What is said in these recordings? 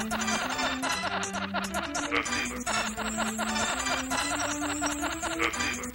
Activa. Activa.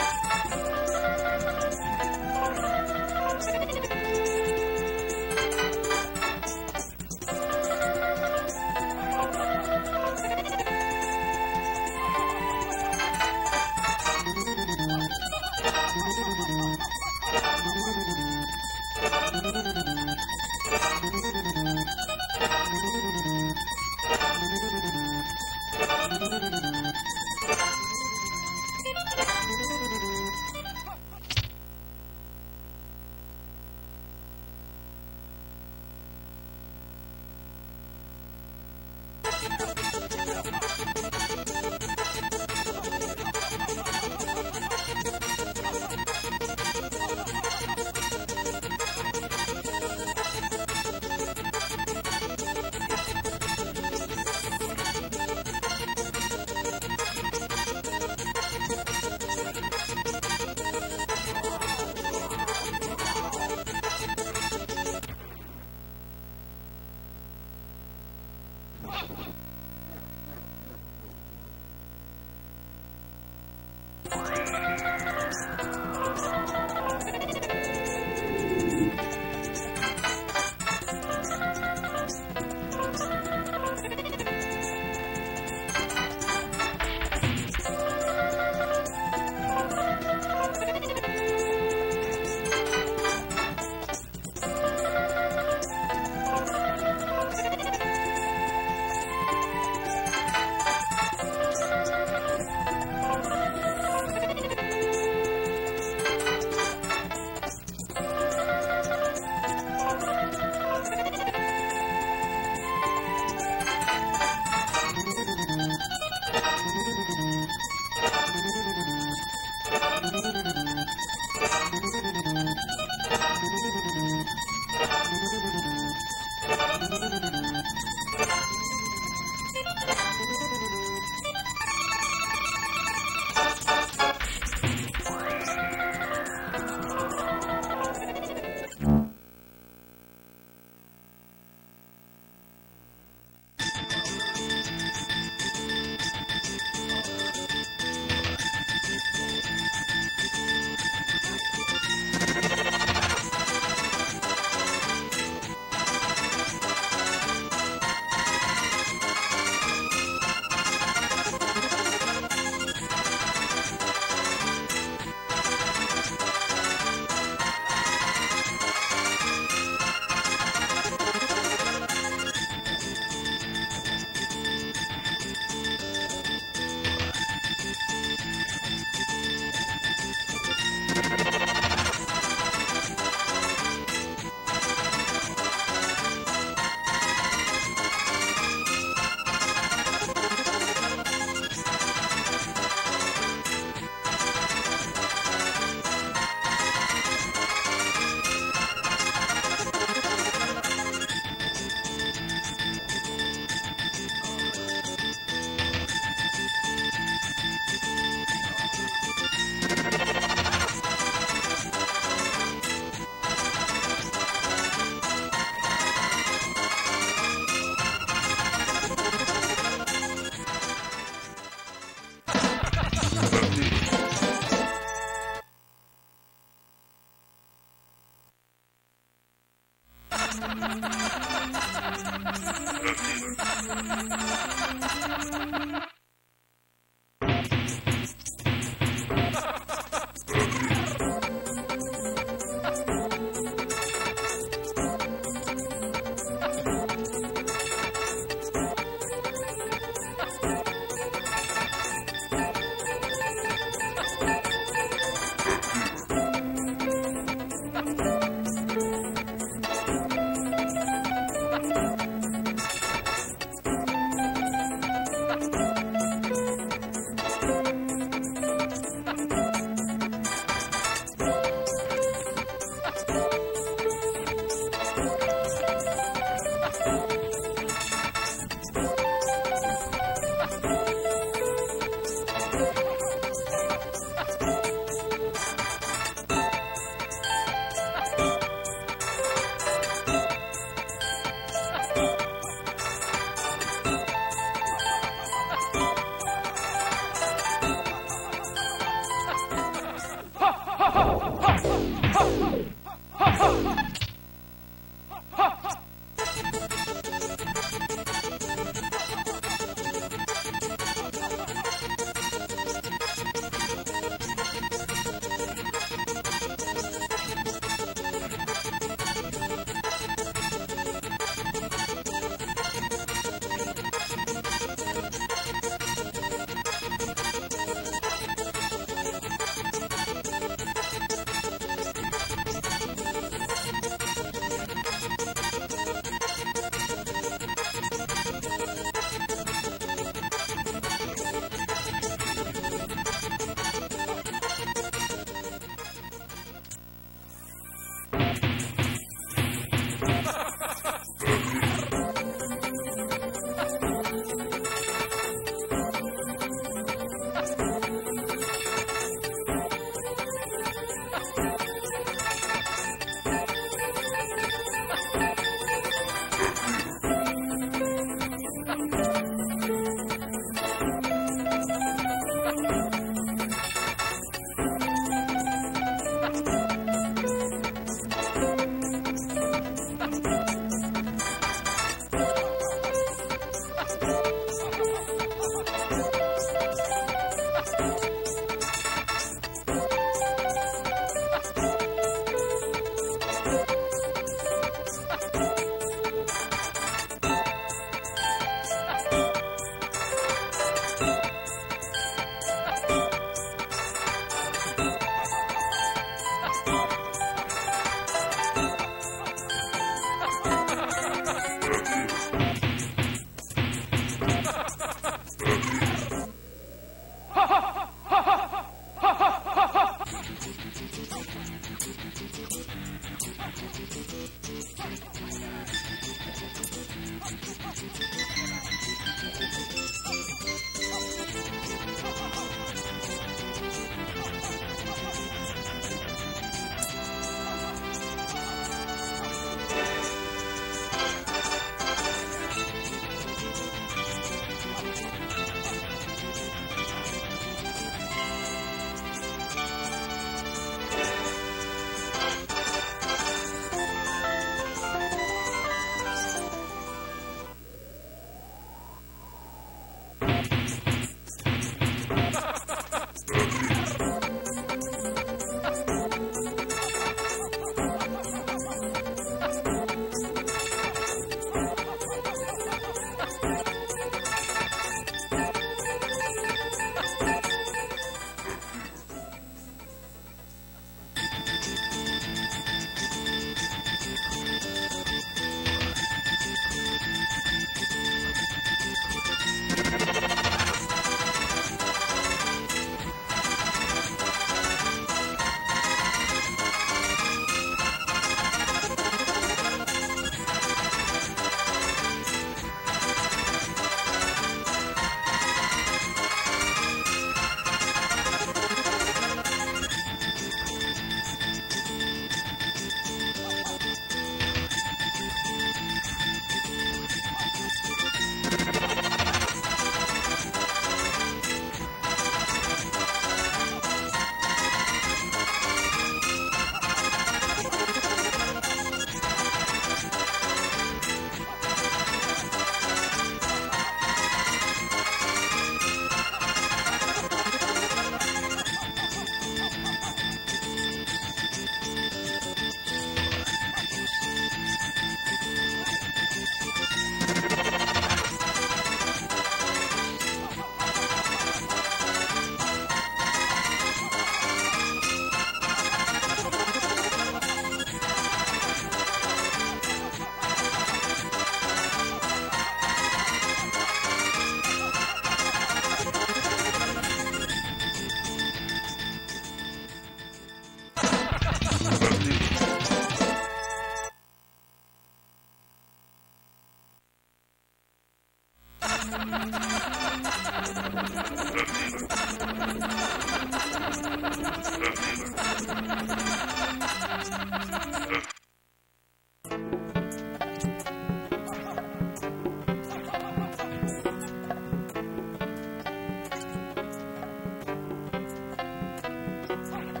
You